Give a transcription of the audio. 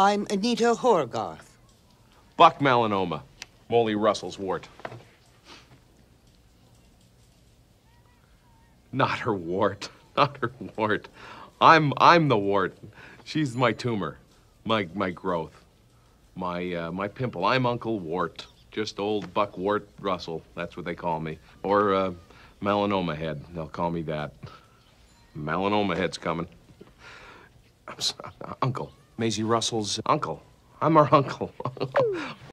I'm Anita Hoargarth. Buck melanoma. Moley Russell's wart. Not her wart. Not her wart. I'm I'm the wart. She's my tumor. My my growth. My uh, my pimple. I'm Uncle Wart. Just old Buck Wart Russell. That's what they call me. Or uh, melanoma head. They'll call me that. Melanoma head's coming. I'm sorry, Uncle. Maizy Russell's Uncle. I'm her uncle.